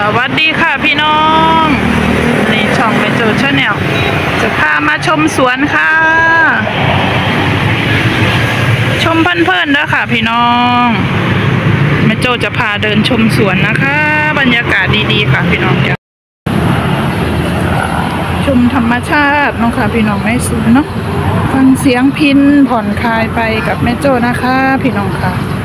สวัสดีค่ะพี่น้องนี่ช่องเป็นโจชแนลจะพามาชมสวนค่ะ ชมเพลินๆด้อค่ะพี่น้องแม่โจจะพาเดินชมสวนนะคะ บรรยากาศดีๆค่ะพี่น้องเดี๋ยวชมธรรมชาติเนาะค่ะพี่น้องในสวนเนาะฟังเสียงพินผ่อนคลายไปกับแม่โจนะคะ พี่น้องค่ะ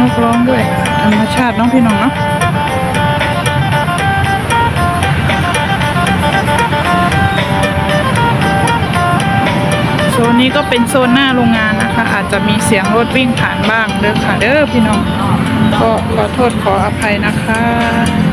นกร้องด้วยธรรมชาติน้องพี่น้องเนาะโซนนี้ก็เป็นโซนหน้าโรงงานนะคะ อาจจะมีเสียงรถวิ่งผ่านบ้างเด้อค่ะเด้อพี่น้อง ก็ขอโทษขออภัยนะคะ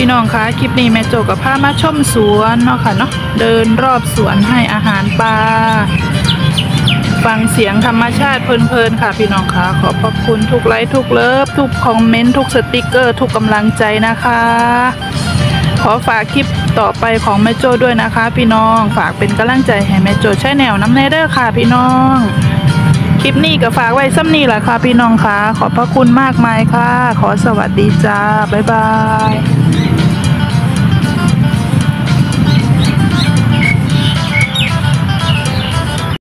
พี่น้องคะคลิปนี้แม่โจกับพามาชมสวนเนาะค่ะเนาะเดินรอบสวนให้อาหารปลาฟังเสียงธรรมชาติเพลินๆค่ะพี่น้องคะขอบพระคุณทุกไลค์ทุก love ทุกคอมเมนต์ทุกสติกเกอร์ ทุกกำลังใจนะคะ ขอฝากคลิปต่อไปของแม่โจด้วยนะคะ พี่น้องฝากเป็นกำลังใจให้แม่โจใช้แนวนำแหน่เด้อค่ะพี่น้องคลิปนี้ก็ฝากไว้ซ่ำนี่แหละค่ะพี่น้องค่ะ ขอบพระคุณมากมายค่ะ ขอสวัสดีจ้า บ๊ายบาย